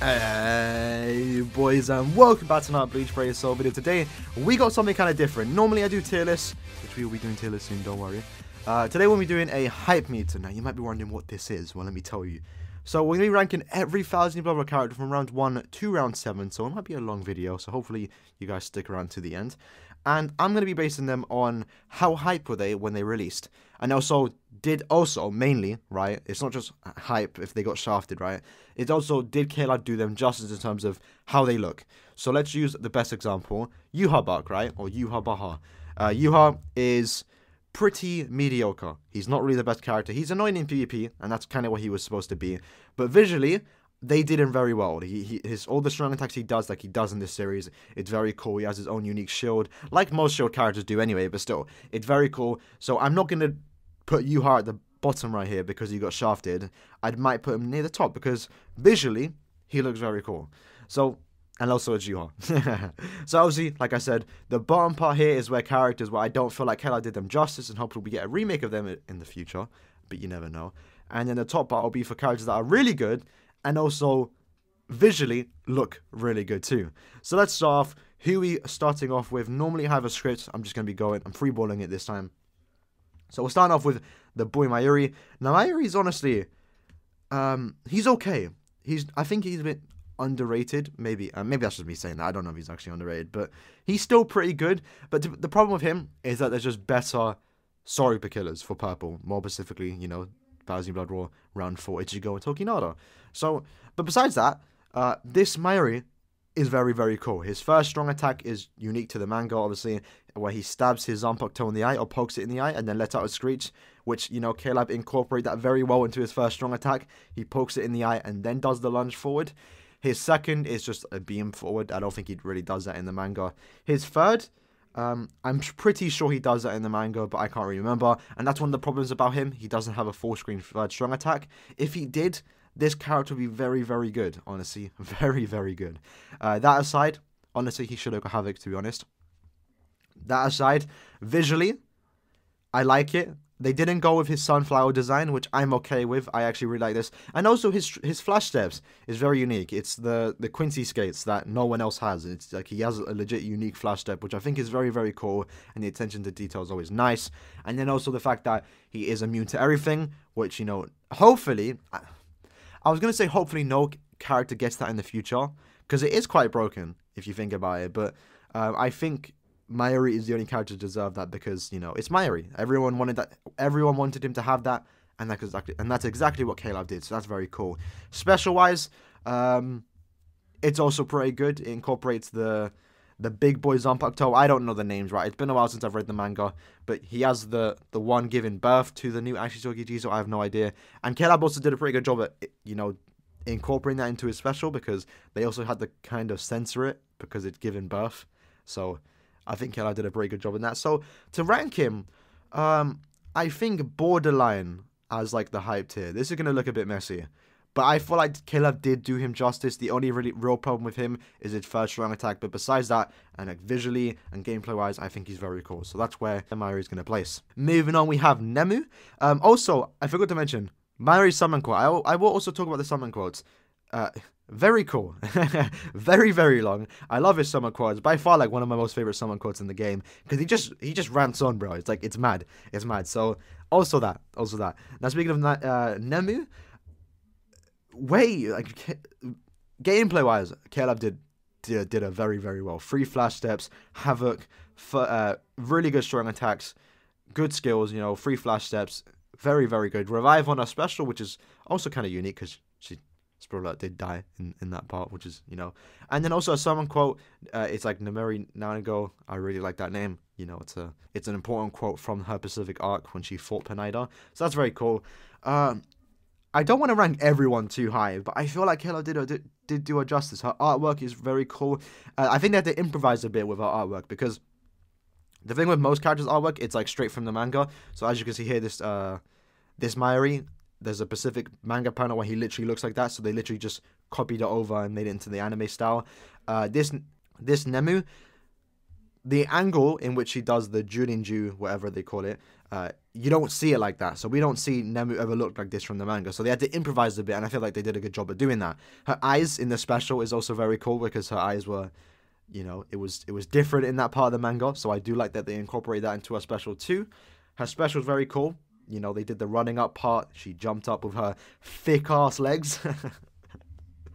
Hey boys and welcome back to another Bleach Brave Soul video. Today we got something kind of different. Normally I do tier lists, which we will be doing tier lists soon, don't worry. Uh, today we'll be doing a hype meter. Now you might be wondering what this is. Well let me tell you. So we're going to be ranking every Thousand Blood character from round 1 to round 7. So it might be a long video, so hopefully you guys stick around to the end. And I'm going to be basing them on how hype were they when they released. And also did also mainly, right? It's not just hype if they got shafted, right? It also did KLab do them justice in terms of how they look. So let's use the best example, Yuha Buck, right? Or Yuha Baha. Uh, Yuha is pretty mediocre. He's not really the best character. He's annoying in PvP, and that's kind of what he was supposed to be. But visually, they did him very well. He, he his all the strong attacks he does, like he does in this series, it's very cool. He has his own unique shield, like most shield characters do anyway. But still, it's very cool. So I'm not gonna put Yuha at the bottom right here because he got shafted. I might put him near the top because visually he looks very cool. So and also a so obviously, like I said, the bottom part here is where characters where I don't feel like KLab did them justice, and hopefully we get a remake of them in the future, but you never know. And then the top part will be for characters that are really good and also visually look really good too. So let's start off. Who we starting off with? Normally I have a script. I'm just going to be going. I'm freeballing it this time. So we'll start off with the boy Mayuri. Now Mayuri's honestly, um, he's okay. He's I think he's a bit underrated. Maybe uh, maybe that's just me saying that. I don't know if he's actually underrated, but he's still pretty good. But the problem with him is that there's just better Sorupa killers for purple. More specifically, you know, Thousand Blood War round four Ichigo and Tokinada. So, but besides that, uh, this Mayuri is very, very cool. His first strong attack is unique to the manga, obviously, where he stabs his Zanpakuto in the eye or pokes it in the eye and then lets out a screech, which, you know, KLab incorporate that very well into his first strong attack. He pokes it in the eye and then does the lunge forward. His second is just a beam forward. I don't think he really does that in the manga. His third, um, I'm pretty sure he does that in the manga, but I can't remember. And that's one of the problems about him. He doesn't have a full screen third strong attack. If he did, this character would be very, very good, honestly. Very, very good. Uh, that aside, honestly, he should have got Havoc, to be honest. That aside, visually, I like it. They didn't go with his sunflower design, which I'm okay with. I actually really like this. And also his his flash steps is very unique. It's the the Quincy skates that no one else has. It's like he has a legit unique flash step, which I think is very very cool. And the attention to detail is always nice. And then also the fact that he is immune to everything, which you know, hopefully, I was gonna say hopefully no character gets that in the future because it is quite broken if you think about it. But um, I think Mayuri is the only character to deserve that because you know it's Mayuri. Everyone wanted that. Everyone wanted him to have that, and that's exactly and that's exactly what KLab did. So that's very cool. Special wise, um, it's also pretty good. It incorporates the the big boy Zanpakuto. I don't know the names right. It's been a while since I've read the manga, but he has the the one giving birth to the new Ashisogi so I have no idea. And KLab also did a pretty good job at you know incorporating that into his special because they also had to kind of censor it because it's given birth. So I think KLab did a pretty good job in that. So to rank him, um, I think borderline as like the hype tier. This is gonna look a bit messy. But I feel like KLab did do him justice. The only really real problem with him is his first strong attack. But besides that, and like visually and gameplay wise, I think he's very cool. So that's where Mayuri is going to place. Moving on, we have Nemu. Um, also, I forgot to mention, Mayuri's summon quote. I, will also talk about the summon quotes. Uh, very cool. very, very long. I love his summon quotes. By far like one of my most favorite summon quotes in the game. Because he just he just rants on, bro. It's like it's mad. It's mad. So also that. Also that. Now speaking of uh, Nemu, way like gameplay wise, KLab did, did did a very, very well. Free flash steps, havoc, for, uh, really good strong attacks, good skills, you know, free flash steps, very, very good. Revive on a special, which is also kind of unique because she spoiler did die in, in that part, which is, you know. And then also a summon quote, uh, it's like Namuri Nanago. I really like that name. You know, it's a it's an important quote from her Pacific arc when she fought Pernida. So that's very cool. Um, I don't want to rank everyone too high, but I feel like KLab did, did, did do her justice. Her artwork is very cool. Uh, I think they had to improvise a bit with her artwork because the thing with most characters' artwork, it's like straight from the manga. So as you can see here, this uh, this Mayuri, there's a Pacific manga panel where he literally looks like that, so they literally just copied it over and made it into the anime style. Uh, this this Nemu, the angle in which he does the Juninju, whatever they call it, uh, you don't see it like that. So we don't see Nemu ever look like this from the manga. So they had to improvise a bit, and I feel like they did a good job of doing that. Her eyes in the special is also very cool because her eyes were, you know, it was it was different in that part of the manga. So I do like that they incorporate that into her special too. Her special is very cool. You know, they did the running up part. She jumped up with her thick ass legs.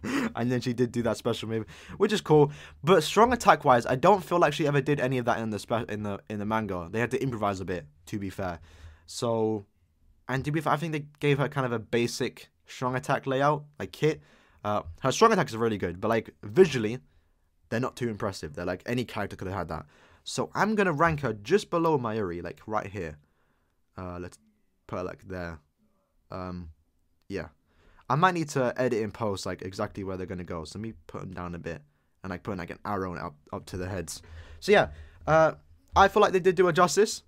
and then she did do that special move, which is cool. But strong attack wise, I don't feel like she ever did any of that in the in the in the manga. They had to improvise a bit, to be fair. So, and to be fair, I think they gave her kind of a basic strong attack layout, like kit. Uh, her strong attacks are really good, but like visually, they're not too impressive. They're like any character could have had that. So I'm gonna rank her just below Mayuri, like right here. Uh, let's put her like there. Um, yeah. I might need to edit in post like exactly where they're gonna go. So let me put them down a bit and like put like an arrow up up to the heads. So yeah, uh, I feel like they did do a justice,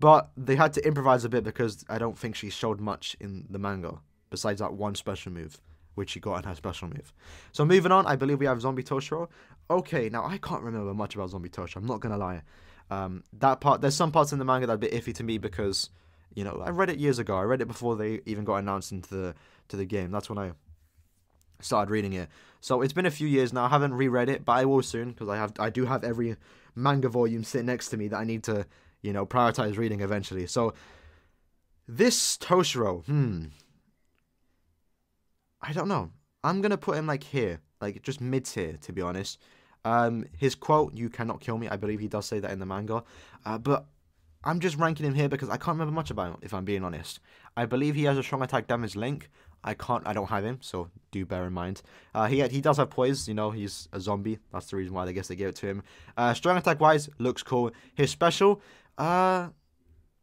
but they had to improvise a bit because I don't think she showed much in the manga besides that one special move which she got in her special move. So moving on, I believe we have Zombie Toshiro. Okay, now I can't remember much about Zombie Toshiro. I'm not gonna lie. Um, that part, there's some parts in the manga that are a bit iffy to me because, you know, I read it years ago. I read it before they even got announced into the to the game. That's when I started reading it. So it's been a few years now. I haven't reread it, but I will soon because I have I do have every manga volume sitting next to me that I need to you know prioritize reading eventually. So this Toshiro, hmm, I don't know. I'm gonna put him like here, like just mid tier to be honest. Um, his quote, "You cannot kill me," I believe he does say that in the manga, uh, but I'm just ranking him here because I can't remember much about him, if I'm being honest. I believe he has a strong attack damage link, I can't. I don't have him, so do bear in mind. Uh, he he does have poise. You know, he's a zombie. That's the reason why I guess they gave it to him. Uh, strong attack wise, looks cool. His special, uh,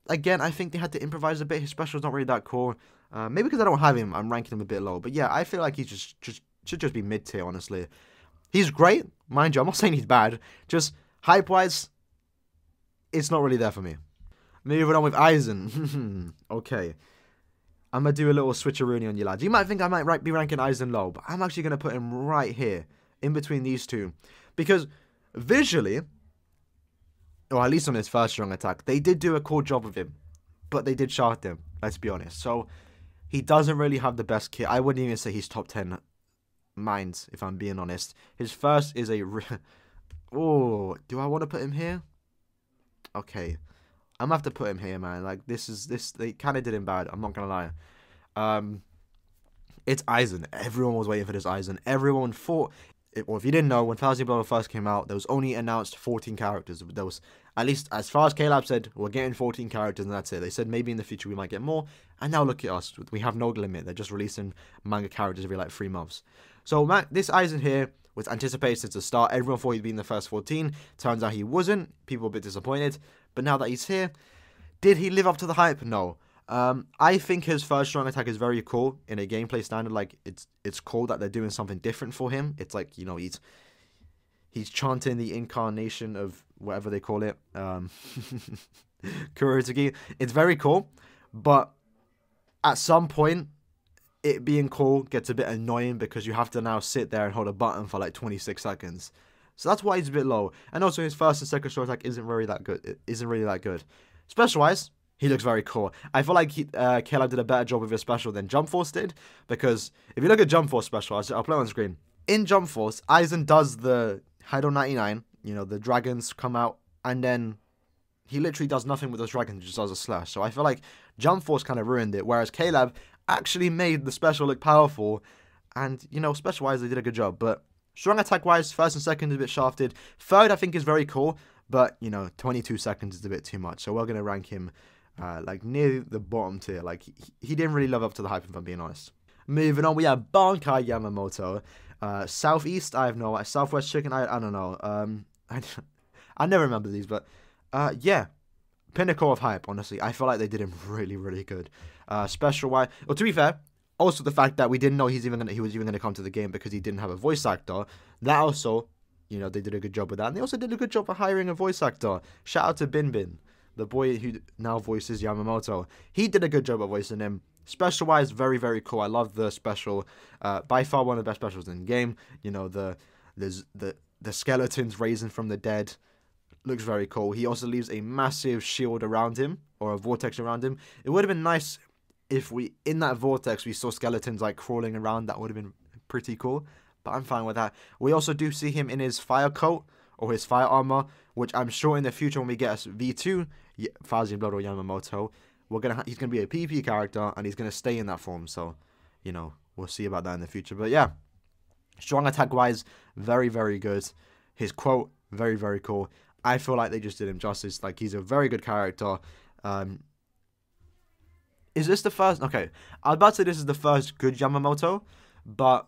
again, I think they had to improvise a bit. His special is not really that cool. Uh, maybe because I don't have him, I'm ranking him a bit low. But yeah, I feel like he's just just should just be mid tier. Honestly, he's great, mind you. I'm not saying he's bad. Just hype wise, it's not really there for me. Moving on with Aizen. okay. I'm gonna do a little switcheroo on you lads. You might think I might be ranking Aizen low, but I'm actually gonna put him right here, in between these two, because visually, or at least on his first strong attack, they did do a cool job with him, but they did shaft him. Let's be honest. So he doesn't really have the best kit. I wouldn't even say he's top ten minds, if I'm being honest. His first is a. oh, do I want to put him here? Okay. I'm gonna have to put him here, man. Like this is this they kind of did him bad. I'm not gonna lie. Um, it's Aizen. Everyone was waiting for this Aizen. Everyone thought. Well, if you didn't know, when Thousand Blood first came out, there was only announced 14 characters. There was, at least as far as KLab said, we're getting 14 characters and that's it. They said maybe in the future we might get more. And now look at us. We have no limit. They're just releasing manga characters every like three months. So this Aizen here was anticipated the start. Everyone thought he'd be in the first 14. Turns out he wasn't. People were a bit disappointed. But now that he's here, did he live up to the hype? No. Um, I think his first strong attack is very cool in a gameplay standard. Like it's it's cool that they're doing something different for him. It's like you know he's he's chanting the incarnation of whatever they call it, um. It's very cool, but at some point, it being cool gets a bit annoying because you have to now sit there and hold a button for like 26 seconds. So that's why he's a bit low. And also his first and second short attack isn't really that good. Isn't really that good. Special wise, he looks very cool. I feel like he, uh, KLab did a better job with his special than Jump Force did. Because if you look at Jump Force special, I'll, play on screen. In Jump Force, Aizen does the Hado 99. You know, the dragons come out. And then he literally does nothing with those dragons. Just does a slash. So I feel like Jump Force kind of ruined it. Whereas KLab actually made the special look powerful. And, you know, special wise, they did a good job. But Strong attack wise, first and second is a bit shafted. Third, I think, is very cool, but you know, 22 seconds is a bit too much. So we're gonna rank him uh, like near the bottom tier. Like he, he, didn't really live up to the hype, if I'm being honest. Moving on, we have Bankai Yamamoto. Uh, Southeast, I have no. idea. Southwest Chicken, I, I don't know. Um, I, I never remember these, but uh, yeah, pinnacle of hype. Honestly, I feel like they did him really, really good. Uh, special wise, well, to be fair, also the fact that we didn't know he's even gonna, he was even going to come to the game because he didn't have a voice actor. That also, you know, they did a good job with that, and they also did a good job of hiring a voice actor. Shout out to Bin Bin, the boy who now voices Yamamoto. He did a good job of voicing him. Special wise, very very cool. I love the special. Uh, by far one of the best specials in game. You know the the the the skeletons raising from the dead. looks very cool. He also leaves a massive shield around him or a vortex around him. It would have been nice if we in that vortex we saw skeletons like crawling around. That would have been pretty cool. But I'm fine with that. We also do see him in his fire coat or his fire armor, which I'm sure in the future when we get a V2, Thousand Blood or Yamamoto, we're gonna he's gonna be a PP character and he's gonna stay in that form. So, you know, we'll see about that in the future. But yeah, strong attack wise, very very good. His quote, very very cool. I feel like they just did him justice. Like he's a very good character. Um, is this the first? Okay, I was about to say this is the first good Yamamoto, but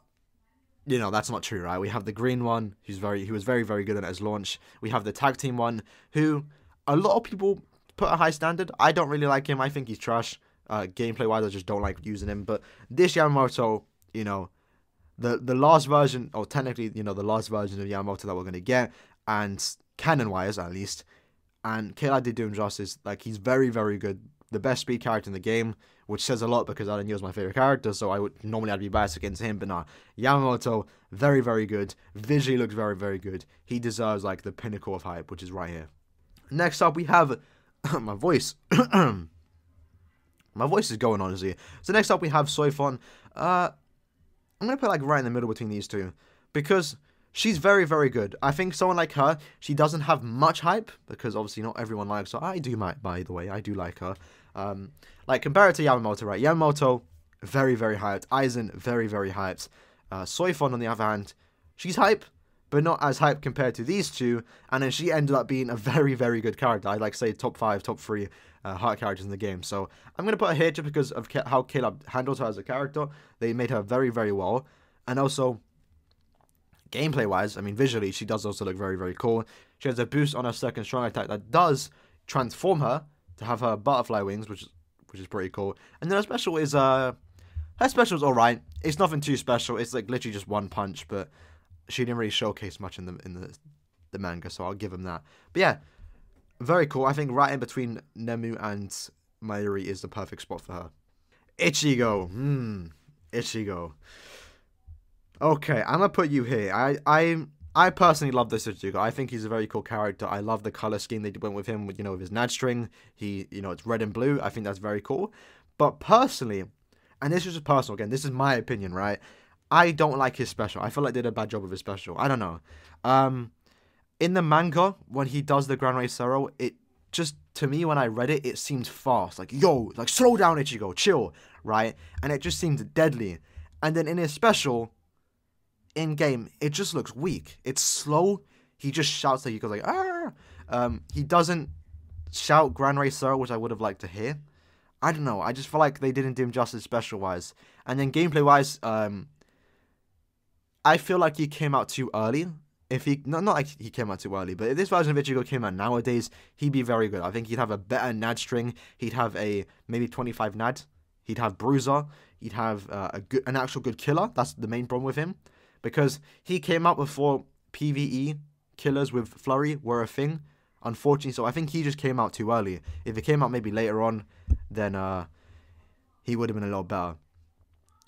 you know that's not true, right? We have the green one, who's very, he was very, very good at his launch. We have the tag team one, who a lot of people put a high standard. I don't really like him. I think he's trash. Uh, gameplay wise, I just don't like using him. But this Yamamoto, you know, the the last version, or technically, you know, the last version of Yamamoto that we're gonna get, and canon wise at least, and KLab did do him justice. Like he's very, very good the best speed character in the game, which says a lot because Alan is my favorite character, so I would normally I'd be biased against him, but nah. Yamamoto, very, very good. Visually looks very, very good. He deserves like the pinnacle of hype, which is right here. Next up we have my voice. my voice is going on, honestly. So next up we have Soifon. Uh I'm gonna put like right in the middle between these two. Because she's very, very good. I think someone like her, she doesn't have much hype because obviously not everyone likes her. I do, my, by the way, I do like her. Um, like compare to Yamamoto, right? Yamamoto, very, very hyped. Aizen, very, very hyped. Uh, Soifon, on the other hand, she's hype, but not as hype compared to these two. And then she ended up being a very, very good character. I'd like say top five, top three uh, heart characters in the game. So I'm gonna put her here just because of how KLab handled her as a character. They made her very, very well, and also gameplay wise, I mean, visually, she does also look very, very cool. She has a boost on her second strong attack that does transform her to have her butterfly wings, which is which is pretty cool. And then her special is uh her special is alright. It's nothing too special. It's like literally just one punch, but she didn't really showcase much in the in the the manga, so I'll give him that. But yeah, very cool. I think right in between Nemu and Mayuri is the perfect spot for her. Ichigo. Hmm. Ichigo. Okay, I'm gonna put you here. I I I personally love this Ichigo. I think he's a very cool character. I love the color scheme they went with him with you know with his Nad string. He you know it's red and blue. I think that's very cool. But personally, and this is just personal again. This is my opinion, right? I don't like his special. I feel like they did a bad job of his special. I don't know. Um, in the manga when he does the Gran Rey Cero, it just to me when I read it, it seemed fast. Like yo, like slow down, Ichigo, chill, right? And it just seemed deadly. And then in his special, in game, it just looks weak. It's slow. He just shouts like he goes like ah. Um, he doesn't shout Gran Rey Cero, which I would have liked to hear. I don't know. I just feel like they didn't do him justice special wise. And then gameplay wise, um, I feel like he came out too early. If he not not like he came out too early, but if this version of Ichigo came out nowadays, he'd be very good. I think he'd have a better Nad string. He'd have a maybe 25 Nad. He'd have Bruiser. He'd have uh, a good, an actual good killer. That's the main problem with him because he came out before PVE killers with Flurry were a thing. Unfortunately, so I think he just came out too early. If it came out maybe later on, then uh, he would have been a lot better.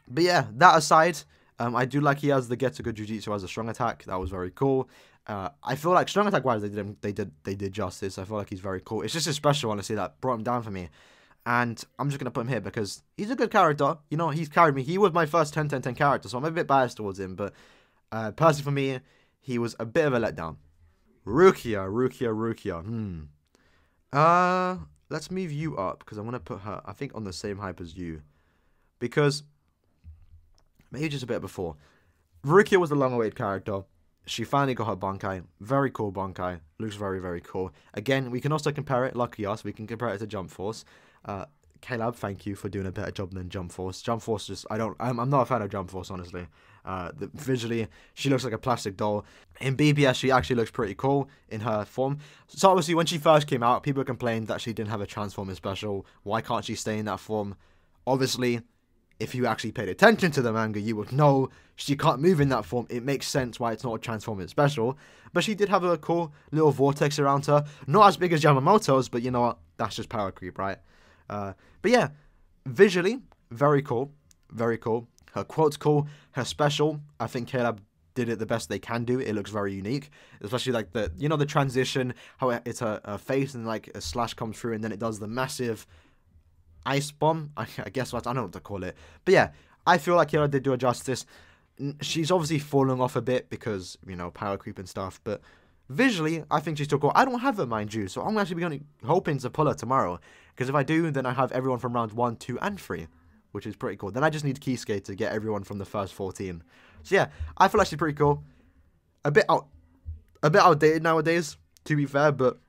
But yeah, that aside, um, I do like he has the Getsuga Jujisho as a strong attack. That was very cool. Uh, I feel like strong attack wise, they did him, they did they did justice. I feel like he's very cool. It's just a special, honestly, that brought him down for me. And I'm just going to put him here because he's a good character. You know, he's carried me. He was my first 10 10 10 character, so I'm a bit biased towards him. But uh, personally, for me, he was a bit of a letdown. Rukia, Rukia, Rukia. Hmm. Uh, let's move you up because I want to put her, I think, on the same hype as you. Because, maybe just a bit before. Rukia was the long awaited character. She finally got her Bankai. Very cool Bankai. Looks very, very cool. Again, we can also compare it, lucky us, we can compare it to Jump Force. Uh, KLab, thank you for doing a better job than Jump Force. Jump Force just, I don't, I'm, I'm not a fan of Jump Force, honestly. Uh, the, visually, she looks like a plastic doll. In BBS, she actually looks pretty cool in her form. So obviously, when she first came out, people complained that she didn't have a Transforming special. Why can't she stay in that form? Obviously, if you actually paid attention to the manga, you would know she can't move in that form. It makes sense why it's not a Transforming special. But she did have a cool little vortex around her. Not as big as Yamamoto's, but you know what? That's just power creep, right? Uh, but yeah, visually, very cool. Very cool. Her quote's cool. Her special, I think KLab did it the best they can do. It looks very unique, especially like the you know the transition, how it's a, face and like a slash comes through, and then it does the massive ice bomb. I, I guess what I don't know what to call it, but yeah, I feel like KLab did do a justice. She's obviously falling off a bit because you know power creep and stuff, but visually, I think she's still cool. I don't have her, mind you, so I'm actually going to, hoping to pull her tomorrow. Because if I do, then I have everyone from rounds one, two, and three, which is pretty cool. Then I just need Keyskate to get everyone from the first 14. So yeah, I feel like she's pretty cool. A bit out, a bit outdated nowadays, to be fair, but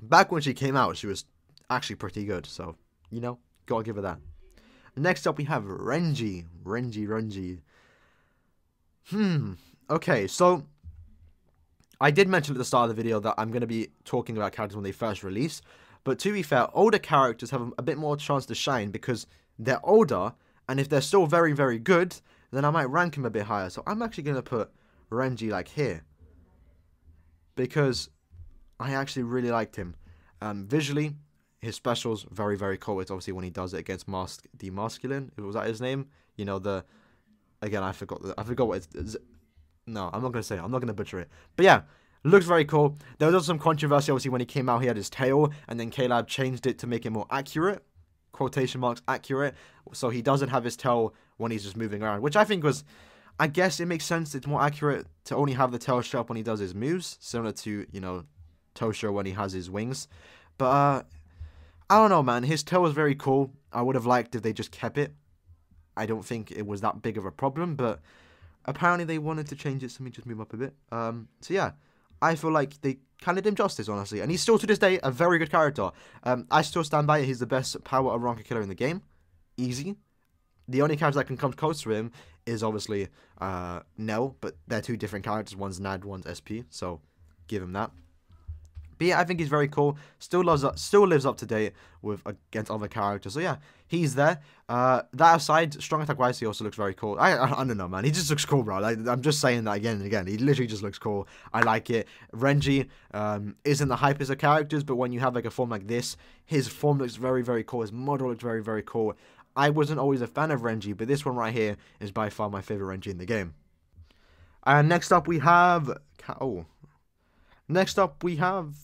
back when she came out, she was actually pretty good. So you know, gotta give her that. Next up, we have Renji. Renji, Renji. Hmm. Okay, so I did mention at the start of the video that I'm going to be talking about characters when they first release. But to be fair, older characters have a bit more chance to shine because they're older, and if they're still very, very good, then I might rank him a bit higher. So I'm actually going to put Renji like here. Because I actually really liked him. Um, visually, his specials, very, very cool. It's obviously when he does it against Mask De Masculine. Was that his name? You know, the... Again, I forgot. The, I forgot what it's... No, I'm not going to say it. I'm not going to butcher it. But yeah, looks very cool. There was also some controversy, obviously, when he came out, he had his tail, and then K-Lab changed it to make it more accurate. Quotation marks, accurate. So he doesn't have his tail when he's just moving around, which I think was... I guess it makes sense. It's more accurate to only have the tail show up when he does his moves, similar to, you know, Tosho when he has his wings. But, uh, I don't know, man. His tail was very cool. I would have liked if they just kept it. I don't think it was that big of a problem, but apparently they wanted to change it, so let me just move up a bit. Um, so yeah, I feel like they kind of did him justice, honestly. And he's still, to this day, a very good character. Um, I still stand by it. He's the best power Arrancar killer in the game. Easy. The only character that can come close to him is obviously uh, Nell, but they're two different characters. One's NAD, one's SP, so give him that. But yeah, I think he's very cool. Still loves up, still lives up to date with against other characters. So yeah, he's there. Uh, that aside, strong attack wise, he also looks very cool. I, I, I don't know, man. He just looks cool, bro. Like, I'm just saying that again and again. He literally just looks cool. I like it. Renji um, isn't the hypest of characters, but when you have like a form like this, his form looks very very cool. His model looks very very cool. I wasn't always a fan of Renji, but this one right here is by far my favorite Renji in the game. And next up we have oh, next up we have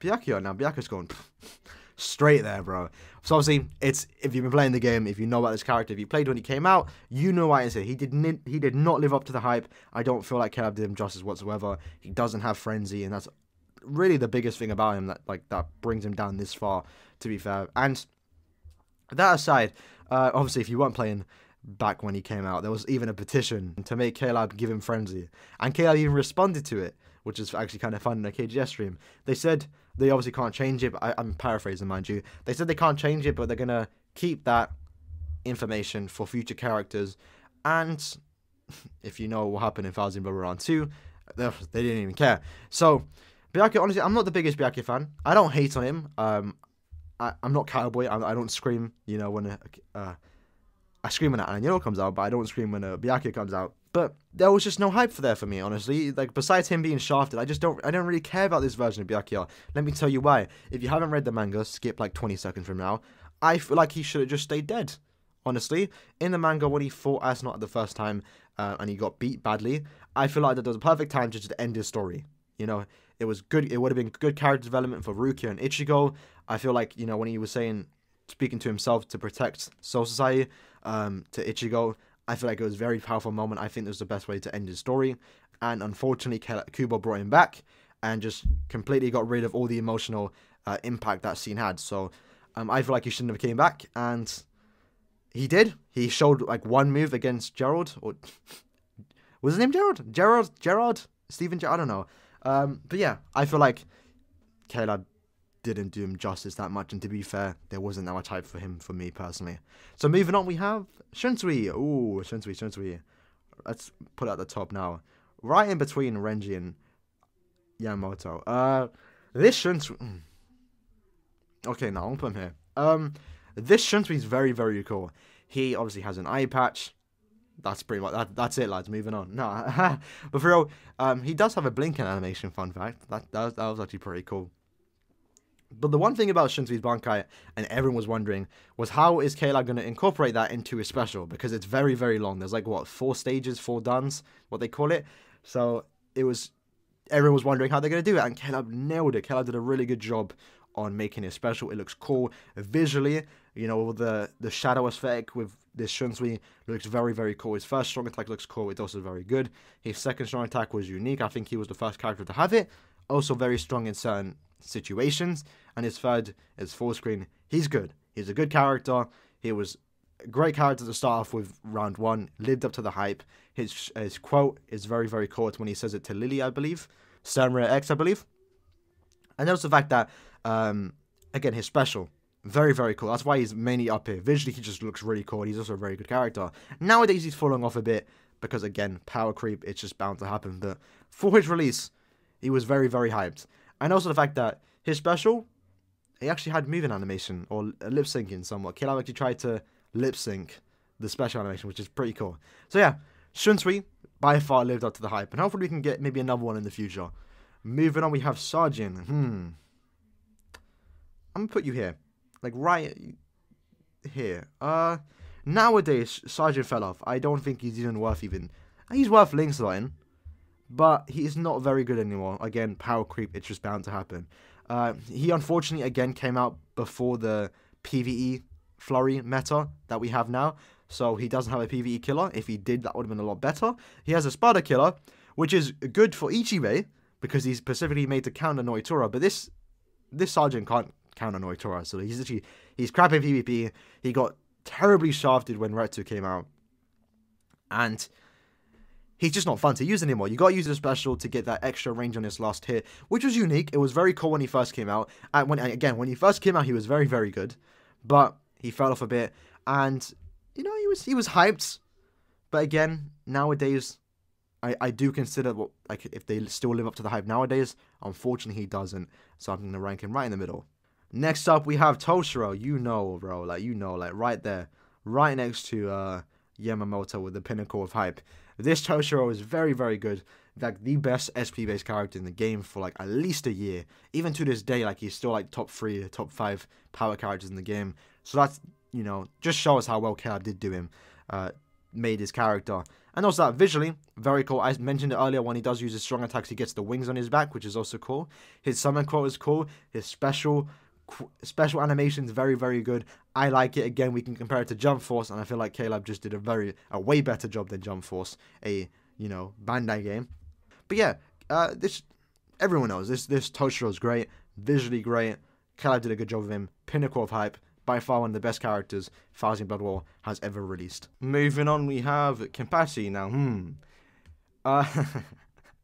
Byakuya now. Byakuya's going straight there, bro. So obviously, it's if you've been playing the game, if you know about this character, if you played when he came out, you know why it's here. He did not he did not live up to the hype. I don't feel like KLab did him justice whatsoever. He doesn't have frenzy, and that's really the biggest thing about him that like that brings him down this far. To be fair, and that aside, uh, obviously, if you weren't playing back when he came out, there was even a petition to make KLab give him frenzy, and KLab even responded to it which is actually kind of fun in a KGS stream. They said they obviously can't change it, but I, am paraphrasing, mind you. They said they can't change it, but they're going to keep that information for future characters. And if you know what happened in Thousand Blood Round 2, they didn't even care. So, Byakuya, honestly, I'm not the biggest Byakuya fan. I don't hate on him. Um, I, am not cowboy. I, I, don't scream, you know, when a, uh, I scream when an Anino comes out, but I don't scream when a Byakuya comes out. But there was just no hype for there for me, honestly. Like besides him being shafted, I just don't I don't really care about this version of Byakuya. Let me tell you why. If you haven't read the manga, skip like 20 seconds from now. I feel like he should have just stayed dead. Honestly, in the manga when he fought As Nodt the first time uh, and he got beat badly, I feel like that was a perfect time to just end his story. You know, it was good. It would have been good character development for Rukia and Ichigo. I feel like you know when he was saying, speaking to himself to protect Soul Society, um, to Ichigo, I feel like it was a very powerful moment. I think it was the best way to end his story. And unfortunately, Kubo brought him back and just completely got rid of all the emotional uh, impact that scene had. So um, I feel like he shouldn't have came back, and he did. He showed like one move against Gerald, or was his name Gerald? Gerald? Gerald? Stephen? I don't know. Um, but yeah, I feel like KLab didn't do him justice that much. And to be fair, there wasn't that much hype for him for me personally. So moving on, we have Shunsui. Ooh, Shunsui, Shunsui. Let's put it at the top now. Right in between Renji and Yamamoto. Uh, this Shunsui... Hmm. Okay, now I'll put him here. Um, this Shunsui is very, very cool. He obviously has an eye patch. That's pretty much that. That's it, lads. Moving on. No, but for real, um, he does have a blinking animation. Fun fact. That that, that was actually pretty cool. But the one thing about Shunsui's Bankai, and everyone was wondering, was how is KLab going to incorporate that into his special? Because it's very, very long. There's like, what, four stages, four duns, what they call it. So it was, everyone was wondering how they're going to do it. And KLab nailed it. KLab did a really good job on making it special. It looks cool visually, you know, the, the shadow aesthetic with this Shunsui looks very, very cool. His first strong attack looks cool. It's also very good. His second strong attack was unique. I think he was the first character to have it. Also very strong in certain situations. And his third is full screen. He's good. He's a good character. He was a great character to start off with round one. Lived up to the hype. His his quote is very, very cool. When he says it to Lily, I believe. Samurai X, I believe. And also the fact that, um, again, his special very, very cool. That's why he's mainly up here. Visually, he just looks really cool. He's also a very good character. Nowadays, he's falling off a bit because, again, power creep, it's just bound to happen. But for his release, he was very, very hyped. And also the fact that his special, he actually had moving animation or lip syncing somewhat. KLab actually tried to lip sync the special animation, which is pretty cool. So yeah, Shunsui by far lived up to the hype, and hopefully we can get maybe another one in the future. Moving on, we have Sajin. Hmm. I'm gonna put you here like right here. Uh, nowadays Sajin fell off. I don't think he's even worth even. He's worth link slotting, but he is not very good anymore. Again, power creep. It's just bound to happen. Uh, he unfortunately again came out before the PVE flurry meta that we have now. So he doesn't have a PvE killer. If he did, that would have been a lot better. He has a Spada killer, which is good for Ichibei because he's specifically made to counter Noitora. But this this Sajin can't counter Noitora. So he's actually he's crap in PvP. He got terribly shafted when Retsu came out. And he's just not fun to use anymore. You got to use the special to get that extra range on his last hit, which was unique. It was very cool when he first came out. And when again, when he first came out, he was very, very good. But he fell off a bit. And you know, he was he was hyped. But again, nowadays I, I do consider what like if they still live up to the hype nowadays, unfortunately he doesn't. So I'm gonna rank him right in the middle. Next up, we have Toshiro. You know, bro. Like, you know, like, right there. Right next to uh, Yamamoto with the pinnacle of hype. This Toshiro is very, very good. Like, the best SP-based character in the game for, like, at least a year. Even to this day, like, he's still, like, top three, top five power characters in the game. So that's, you know, just shows how well KR did do him. Uh, made his character. And also that visually, very cool. I mentioned it earlier when he does use his strong attacks, he gets the wings on his back, which is also cool. His summon quote is cool. His special special animations very very good i like it again we can compare it to jump force and i feel like KLab just did a very a way better job than jump force a you know bandai game but yeah uh this everyone knows this this toshiro is great visually great KLab did a good job of him pinnacle of hype by far one of the best characters Thousand Blood War has ever released. Moving on, we have Kenpachi. Now, hmm. Uh,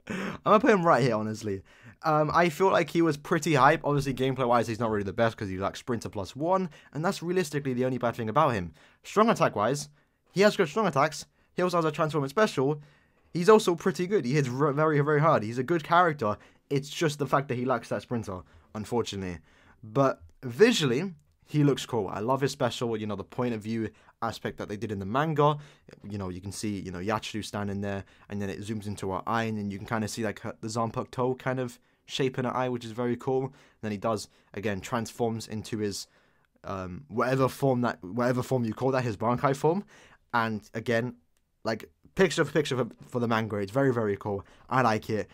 I'm gonna put him right here, honestly. Um, I feel like he was pretty hype. Obviously, gameplay wise, he's not really the best because he's like Sprinter plus one, and that's realistically the only bad thing about him. Strong attack wise, he has good strong attacks. He also has a transformer special. He's also pretty good. He hits very, very hard. He's a good character. It's just the fact that he lacks that Sprinter, unfortunately. But visually, he looks cool. I love his special, you know, the point of view aspect that they did in the manga. You know, you can see, you know, Yachiru standing there, and then it zooms into her eye, and then you can kind of see like the Zanpakuto kind of shape in her eye, which is very cool. Then he does again transforms into his um, whatever form that whatever form you call that, his Bankai form, and again, like picture for picture for, for the manga, it's very very cool. I like it.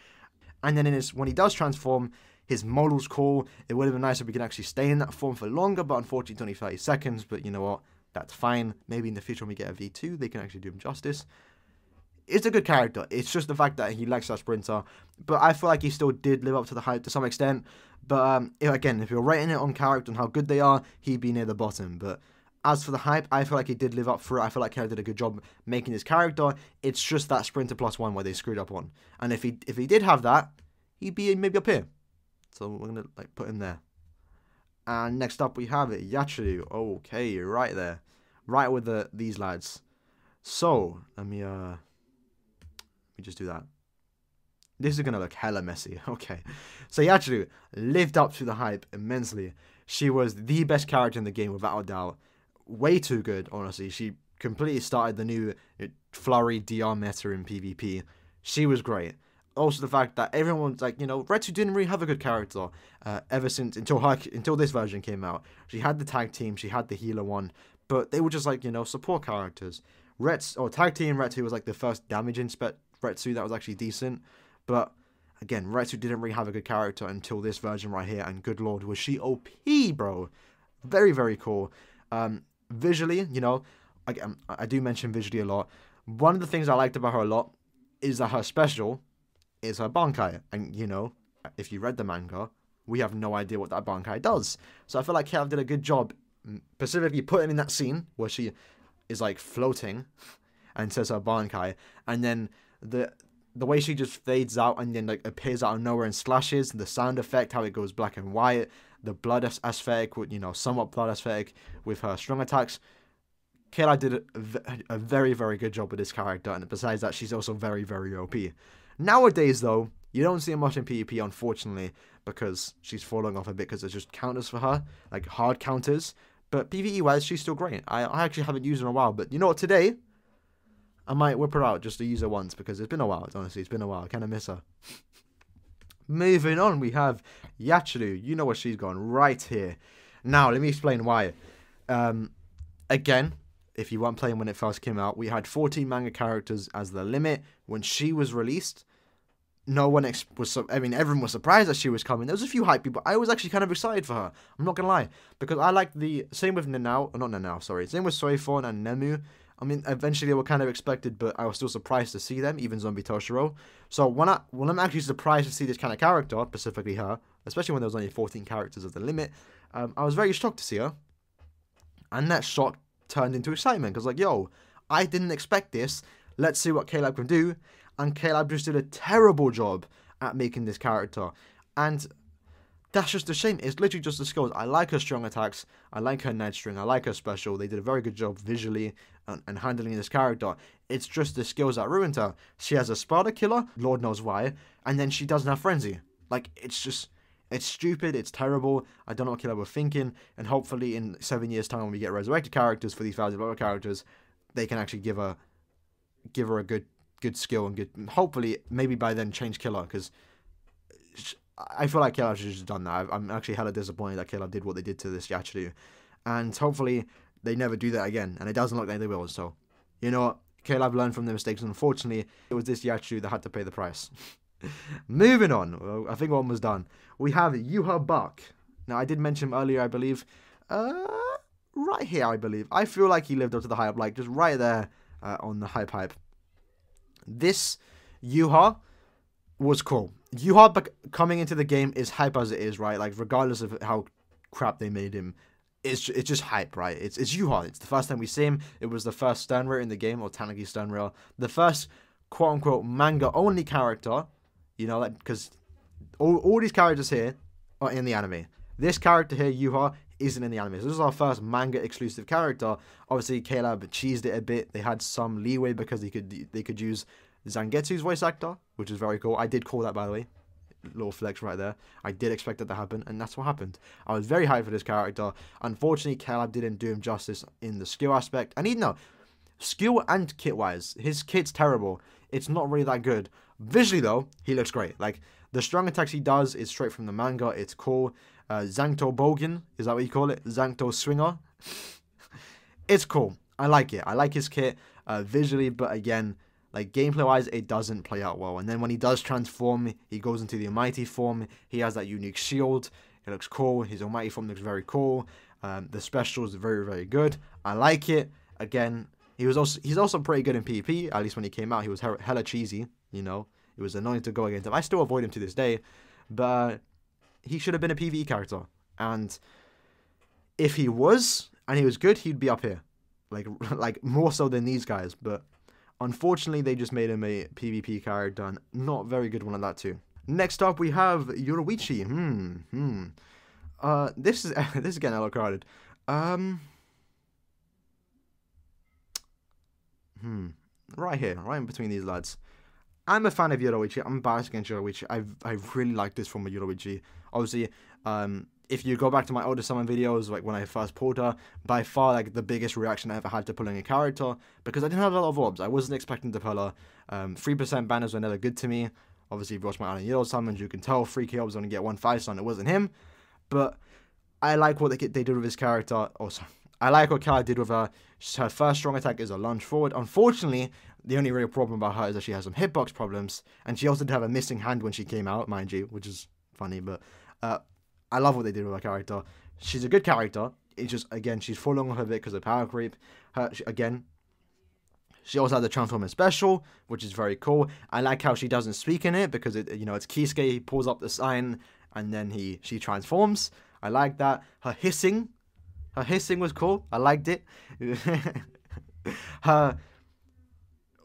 And then in his when he does transform, his model's cool. It would have been nice if we could actually stay in that form for longer, but unfortunately, only 30 seconds. But you know what? That's fine. Maybe in the future when we get a V2, they can actually do him justice. It's a good character. It's just the fact that he likes that sprinter. But I feel like he still did live up to the hype to some extent. But um, again, if you're rating it on character and how good they are, he'd be near the bottom. But as for the hype, I feel like he did live up for it. I feel like he did a good job making his character. It's just that sprinter plus one where they screwed up on. And if he if he did have that, he'd be maybe up here. So we're gonna like put him there. And next up we have it, Yachiru. Okay, right there. Right with the these lads. So, let me uh me just do that. This is gonna look hella messy. Okay. So Yachiru lived up to the hype immensely. She was the best character in the game without a doubt. Way too good, honestly. She completely started the new uh, flurry DR meta in PvP. She was great. also the fact that everyone's like, you know, Retsu didn't really have a good character uh, ever since until her until this version came out. She had the tag team, she had the healer one, but they were just like you know support characters. Rets or tag team Retsu was like the first damage inspect Retsu that was actually decent, but again, Retsu didn't really have a good character until this version right here. And good lord, was she OP, bro? Very very cool. Um, visually, you know, I, um, I do mention visually a lot. One of the things I liked about her a lot is that her special is her Bankai. And, you know, if you read the manga, we have no idea what that Bankai does. So I feel like KLab did a good job specifically putting in that scene where she is like floating and says her Bankai. And then the the way she just fades out and then like appears out of nowhere and slashes, the sound effect, how it goes black and white, the blood aesthetic, with you know, somewhat blood aesthetic with her strong attacks. KLab did a, a very, very good job with this character, and besides that, she's also very, very OP. Nowadays, though, you don't see her much in PvP, unfortunately, because she's falling off a bit because there's just counters for her, like hard counters. But PvE wise, she's still great. I, I actually haven't used her in a while, but you know what? Today, I might whip her out just to use her once because it's been a while, honestly. It's been a while. I kind of miss her. Moving on, we have Yachiru. You know where she's gone, right here. Now, let me explain why. Um, again, if you weren't playing when it first came out, we had 14 manga characters as the limit. When she was released, no one was. I mean, everyone was surprised that she was coming. There was a few hype people. I was actually kind of excited for her. I'm not gonna lie because I like the same with Nanao. Not Nanao, sorry. Same with Soifon and Nemu. I mean, eventually they were kind of expected, but I was still surprised to see them, even Zombie Toshiro. So when I when I'm actually surprised to see this kind of character, specifically her, especially when there was only 14 characters as the limit, um, I was very shocked to see her. And that shock turned into excitement because like, yo, I didn't expect this. Let's see what KLab can do. And KLab just did a terrible job at making this character. And that's just a shame. It's literally just the skills. I like her strong attacks. I like her net string. I like her special. They did a very good job visually and, and handling this character. It's just the skills that ruined her. She has a Sparta killer, Lord knows why, and then she doesn't have frenzy. Like it's just it's stupid, it's terrible. I don't know what KLab were thinking, and hopefully in seven years' time when we get resurrected characters for these thousand other characters, they can actually give her give her a good good skill and good hopefully maybe by then change KLab because I feel like KLab should have just done that. I'm actually hella disappointed that KLab did what they did to this Yachiru. And hopefully they never do that again. And it doesn't look like they will. So, you know what? KLab learned from their mistakes. Unfortunately, it was this Yachiru that had to pay the price. Moving on. I think one was done. We have Yuha Buck. Now, I did mention him earlier, I believe. Uh, right here, I believe. I feel like he lived up to the hype. Like, just right there uh, on the hype hype. This Yuha was cool. Yuha coming into the game is hype as it is, right? Like, regardless of how crap they made him, it's it's just hype, right? It's it's Yuha. It's the first time we see him. It was the first Sternritter in the game, or Tanagi Sternritter. The first quote unquote manga only character, you know, like because all, all these characters here are in the anime. This character here, Yuha, isn't in the anime. So this is our first manga exclusive character. Obviously, KLab cheesed it a bit. They had some leeway because they could they could use Zangetsu's voice actor, which is very cool. I did call that by the way little flex right there. I did expect that to happen, and that's what happened. I was very hyped for this character. Unfortunately, KLab didn't do him justice in the skill aspect. And even though, skill and kit wise, his kit's terrible. It's not really that good. Visually, though, he looks great. Like, the strong attacks he does is straight from the manga. It's cool. Uh, Zangto Bogen, is that what you call it? Zangto Swinger. it's cool. I like it. I like his kit uh, visually, but again, like gameplay wise, it doesn't play out well. And then when he does transform, he goes into the Almighty form. He has that unique shield. It looks cool. His Almighty form looks very cool. Um, the special is very very good. I like it. Again, he was also he's also pretty good in PvP. At least when he came out, he was hella cheesy. You know, it was annoying to go against him. I still avoid him to this day, but he should have been a PvE character. And if he was and he was good, he'd be up here, like like more so than these guys. But Unfortunately, they just made him a PvP character, and not very good one at that too. Next up, we have Yoruichi. Hmm, hmm. Uh, this is this is getting a little crowded. Um, hmm. Right here, right in between these lads. I'm a fan of Yoruichi. I'm biased against Yoruichi. I I really like this from Yoruichi. Obviously, um, if you go back to my older summon videos, like when I first pulled her, by far like the biggest reaction I ever had to pulling a character because I didn't have a lot of orbs. I wasn't expecting to pull her. Um, 3% banners were never good to me. Obviously, if you watch my Aaroniero summons, you can tell 3K was going to get one 5 star it wasn't him. But I like what they, they did with his character. Also, I like what KLab did with her. Her first strong attack is a lunge forward. Unfortunately, the only real problem about her is that she has some hitbox problems. And she also did have a missing hand when she came out, mind you, which is funny. But uh, I love what they did with her character. She's a good character. It's just, again, she's falling off a bit because of power creep. Her, she, again, she also had the Transformer special, which is very cool. I like how she doesn't speak in it because it, you know, it's Kisuke. He pulls up the sign and then he she transforms. I like that. Her hissing, her hissing was cool. I liked it. her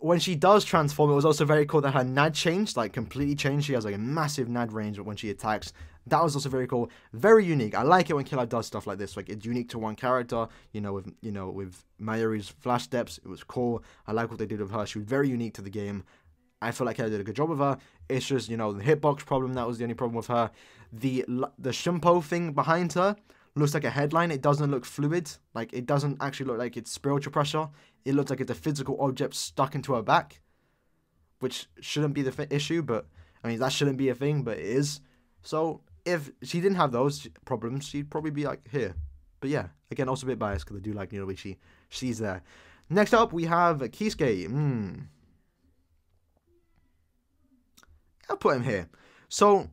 when she does transform, it was also very cool that her NAD changed, like completely changed. She has like a massive NAD range when she attacks. That was also very cool, very unique. I like it when KLab does stuff like this. Like it's unique to one character. You know, with you know with Mayuri's flash steps, it was cool. I like what they did with her. She was very unique to the game. I feel like I did a good job with her. It's just you know the hitbox problem that was the only problem with her. The the Shunko thing behind her looks like a headline. It doesn't look fluid. Like it doesn't actually look like it's spiritual pressure. It looks like it's a physical object stuck into her back, which shouldn't be the issue. But I mean that shouldn't be a thing, but it is. So if she didn't have those problems, she'd probably be like here. But yeah, again, also a bit biased because I do like Yoruichi. She's there. Next up, we have Kisuke. Hmm. I'll put him here. So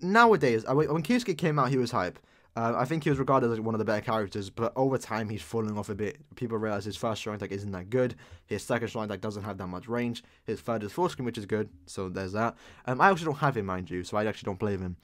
nowadays, when Kisuke came out, he was hype. Uh, I think he was regarded as one of the better characters, but over time he's falling off a bit. People realize his first strong attack isn't that good. His second strong attack doesn't have that much range. His third is full screen, which is good, so there's that. Um, I actually don't have him, mind you, so I actually don't play him.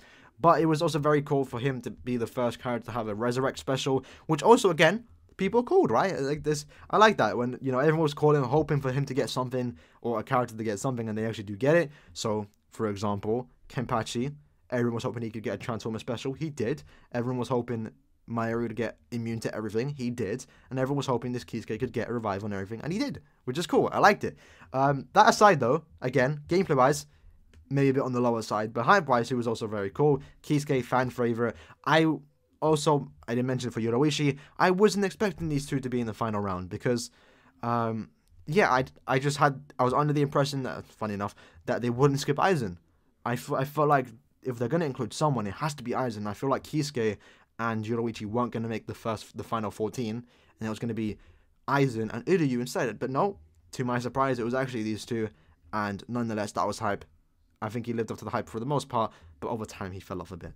But it was also very cool for him to be the first character to have a resurrect special, which also again people called right. Like this, I like that when you know everyone was calling, hoping for him to get something or a character to get something, and they actually do get it. So, for example, Kenpachi Everyone was hoping he could get a Transformer special. He did. Everyone was hoping Mayuri to get immune to everything. He did. And everyone was hoping this Kisuke could get a revive on everything. And he did, which is cool. I liked it. Um, that aside, though, again, gameplay wise, maybe a bit on the lower side. But hype wise, he was also very cool. Kisuke, fan favorite. I also, I didn't mention for Yoruichi, I wasn't expecting these two to be in the final round because. Um, yeah, I, I just had I was under the impression that funny enough that they wouldn't skip Aizen. I, I felt like if they're going to include someone, it has to be Aizen. I feel like Kisuke and Yoruichi weren't going to make the first, the final 14, and it was going to be Aizen and Uryu instead. But no, to my surprise, it was actually these two, and nonetheless, that was hype. I think he lived up to the hype for the most part, but over time he fell off a bit.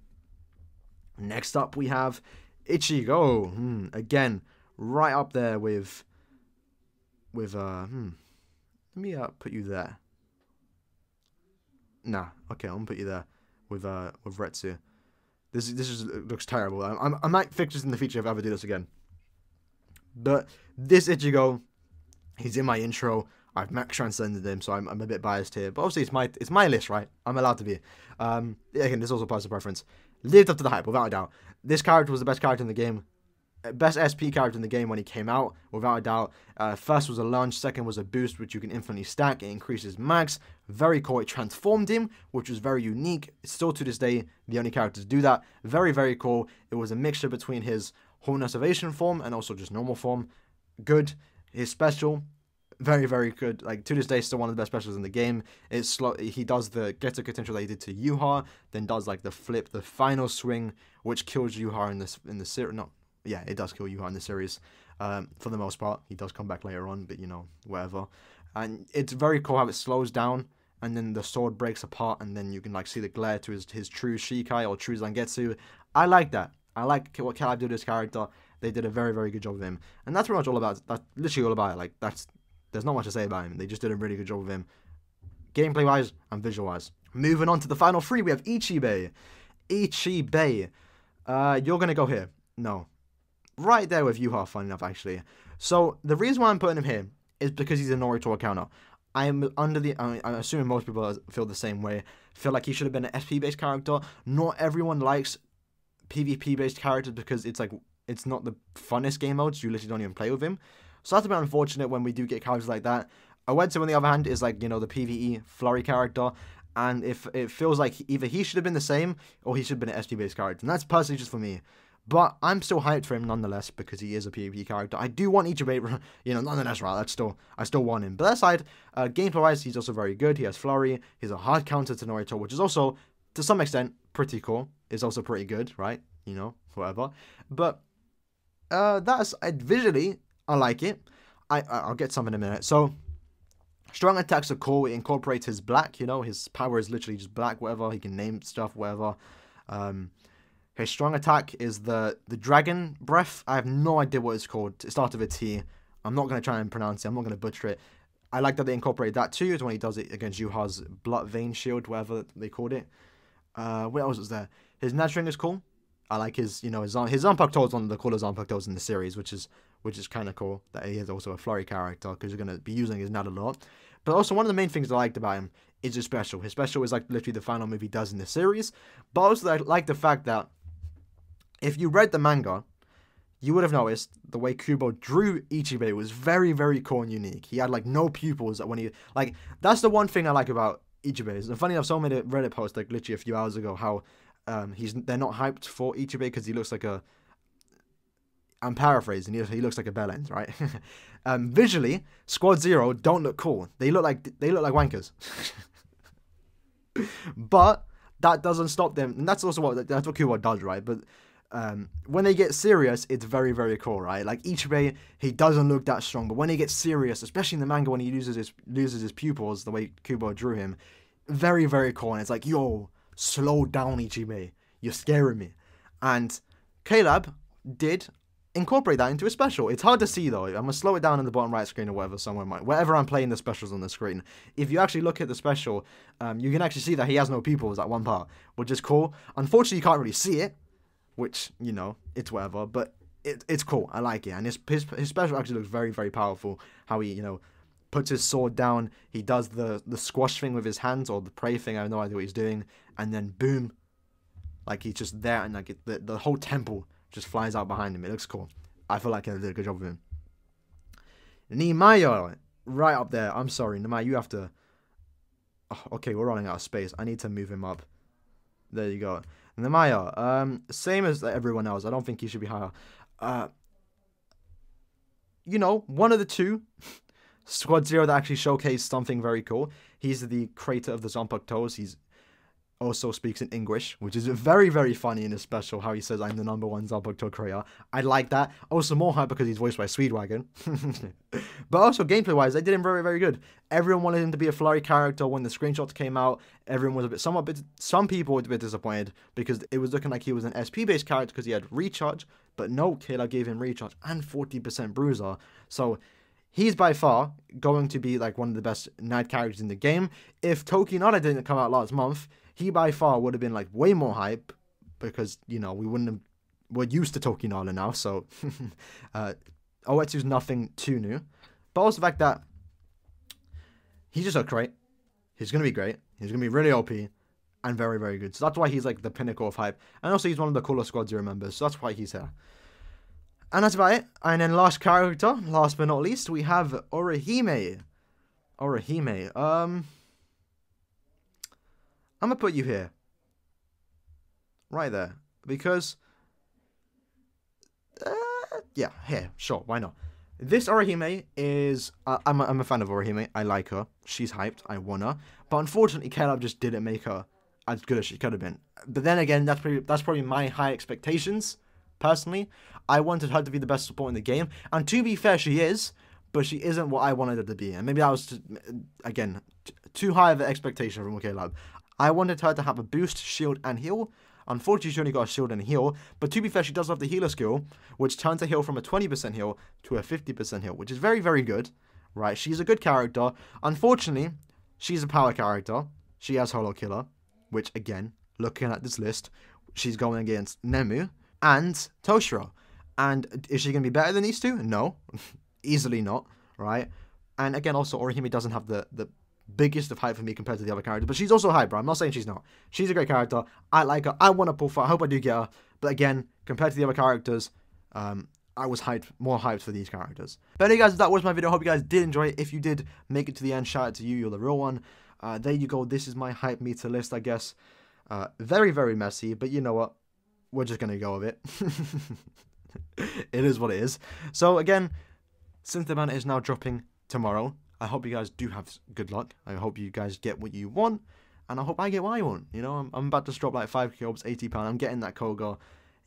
Next up, we have Ichigo. Hmm, again, right up there with with uh. Hmm, let me uh, put you there. Nah, okay, I'm gonna put you there with uh with Retsu. This this is looks terrible. I, I, I might fix this in the future if I ever do this again. But this Ichigo, he's in my intro. I've max transcended him, so I'm, I'm a bit biased here. But obviously, it's my it's my list, right? I'm allowed to be. Um, again, this is also personal preference. Lived up to the hype, without a doubt. This character was the best character in the game best SP character in the game when he came out, without a doubt. Uh, first was a launch, second was a boost, which you can infinitely stack. It increases max. Very cool. It transformed him, which was very unique. Still to this day, the only characters do that. Very, very cool. It was a mixture between his Horn of Salvation form and also just normal form. Good. His special, very very good. Like to this day, still one of the best specials in the game. It's slow. He does the Getsuga Tensho he did to Yuha, then does like the flip, the final swing, which kills Yuha in this in the series. Not yeah, it does kill Yuha in the series. Um, for the most part, he does come back later on, but you know, whatever. And it's very cool how it slows down, and then the sword breaks apart, and then you can like see the glare to his his true Shikai or true Zangetsu. I like that. I like what KLab did to this character. They did a very very good job with him, and that's pretty much all about. That's literally all about it. Like that's there's not much to say about him. They just did a really good job with him, gameplay wise and visual wise. Moving on to the final three, we have Ichibei. Ichibei. Uh, you're gonna go here. No, right there with Yuha, fun enough, actually. So the reason why I'm putting him here is because he's a Naruto counter. I'm under the. I'm assuming most people feel the same way. Feel like he should have been an SP based character. Not everyone likes PvP based characters because it's like it's not the funnest game modes. You literally don't even play with him. So that's a bit unfortunate when we do get characters like that. Oetsu, on the other hand, is like you know the PVE flurry character, and if it feels like either he should have been the same or he should have been an SP based character, and that's personally just for me. But I'm still hyped for him nonetheless because he is a PvP character. I do want Ichibei, you know, nonetheless, right? That's still, I still want him. But that side, uh, gameplay wise, he's also very good. He has Flurry. He's a hard counter to Norito, which is also, to some extent, pretty cool. It's also pretty good, right? You know, whatever. But uh, that's uh, visually, I like it. I I'll get some in a minute. So strong attacks are cool. It incorporates his black. You know, his power is literally just black. Whatever he can name stuff. Whatever. Um, his strong attack is the the dragon breath. I have no idea what it's called. It starts with a T. I'm not gonna try and pronounce it. I'm not gonna butcher it. I like that they incorporated that too. It's when he does it against Yuha's blood vein shield, whatever they called it. Uh, what else was there? His Natring is cool. I like his, you know, his his Zanpakuto is one of the coolest Zanpakutos in the series, which is which is kind of cool that he is also a flurry character because you're gonna be using his Nat a lot. But also one of the main things I liked about him is his special. His special is like literally the final move he does in the series. But also I like the fact that if you read the manga, you would have noticed the way Kubo drew Ichibei was very, very cool and unique. He had like no pupils that when he like that's the one thing I like about Ichibei. And funny enough, someone made a Reddit post like literally a few hours ago how um, he's they're not hyped for Ichibei because he looks like a. I'm paraphrasing. He, he looks like a bellend, right? um, visually, Squad Zero don't look cool. They look like they look like wankers. but that doesn't stop them, and that's also what that's what Kubo does, right? But um, when they get serious, it's very, very cool, right? Like Ichibei, he doesn't look that strong, but when he gets serious, especially in the manga when he loses his loses his pupils, the way Kubo drew him, very, very cool. And it's like, yo, slow down, Ichibei. You're scaring me. And KLab did incorporate that into a special. It's hard to see though. I'm gonna slow it down in the bottom right screen or whatever, somewhere might, wherever I'm playing the specials on the screen. If you actually look at the special, um, you can actually see that he has no pupils at one part, which is cool. Unfortunately, you can't really see it, which you know it's whatever, but it, it's cool. I like it, and his, his his special actually looks very very powerful. How he you know puts his sword down. He does the the squash thing with his hands or the pray thing. I have no idea what he's doing. And then boom, like he's just there, and like it, the the whole temple just flies out behind him. It looks cool. I feel like I did a good job with him. Nimaiya, right up there. I'm sorry, Nimaiya, you have to. Oh, okay, we're running out of space. I need to move him up. There you go. Nimaiya, um, same as everyone else. I don't think he should be higher. Uh, you know, one of the two Squad Zero that actually showcased something very cool. He's the creator of the Zanpakutos. He's also speaks in English, which is very, very funny in his special how he says, I'm the number one Zanpakuto Korea. I like that. Also, more hype because he's voiced by Speedwagon. but also, gameplay wise, they did him very, very good. Everyone wanted him to be a flurry character when the screenshots came out. Everyone was a bit, somewhat bit, some people were a bit disappointed because it was looking like he was an SP based character because he had recharge, but no KLab gave him recharge and 40% bruiser. So, he's by far going to be like one of the best knight characters in the game. If Tokinada didn't come out last month, he by far would have been like way more hype because you know we wouldn't have we're used to Tokinada now, so uh, Oetsu's nothing too new. But also the fact that he's just looks great. He's gonna be great. He's gonna be really OP and very very good. So that's why he's like the pinnacle of hype. And also he's one of the cooler squads you remember, So that's why he's here. And that's about it. And then last character, last but not least, we have Orihime. Orihime. Um, I'm gonna put you here, right there, because, uh, yeah, here, sure, why not? This Orihime is, uh, I'm, a, I'm a fan of Orihime. I like her. She's hyped. I want her. But unfortunately, KLab just didn't make her as good as she could have been. But then again, that's probably that's probably my high expectations personally. I wanted her to be the best support in the game, and to be fair, she is, but she isn't what I wanted her to be. And maybe that was, again, too high of an expectation from KLab. I wanted her to have a boost, shield, and heal. Unfortunately, she only got a shield and a heal, but to be fair, she does have the healer skill, which turns a heal from a 20% heal to a 50% heal, which is very, very good, right? She's a good character. Unfortunately, she's a power character. She has Hollow Killer, which, again, looking at this list, she's going against Nemu, and Toshiro. And is she going to be better than these two? No, easily not, right? And again, also Orihime doesn't have the the biggest of hype for me compared to the other characters, but she's also hype, bro. I'm not saying she's not. She's a great character. I like her. I want to pull for. I hope I do get her. But again, compared to the other characters, um, I was hyped, more hyped for these characters. But anyway, guys, that was my video. Hope you guys did enjoy it. If you did make it to the end, shout out to you. You're the real one. Uh, there you go. This is my hype meter list, I guess. Uh, very, very messy, but you know what? we're just gonna go with it. it is what it is. So again, Cynthia Man is now dropping tomorrow. I hope you guys do have good luck. I hope you guys get what you want, and I hope I get what I want. You know, I'm, I'm about to drop like five kills, eighty pound. I'm getting that Koga.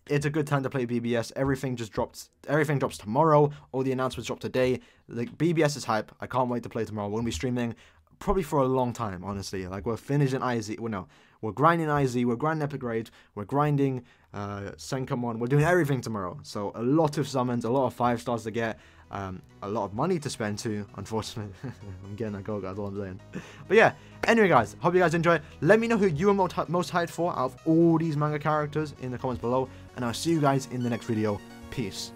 It's a good time to play BBS. Everything just drops. Everything drops tomorrow. All the announcements drop today. Like BBS is hype. I can't wait to play tomorrow. Gonna be streaming probably for a long time. Honestly, like we're finishing IZ. Well, no, we're grinding IZ. We're grinding Epic Raid. We're grinding uh, Senkaimon. We're doing everything tomorrow. So a lot of summons, a lot of five stars to get. Um, a lot of money to spend too, unfortunately. I'm getting a go, guys, all I'm saying. But yeah, anyway, guys, hope you guys enjoy. Let me know who you are most, most hyped for out of all these manga characters in the comments below, and I'll see you guys in the next video. Peace.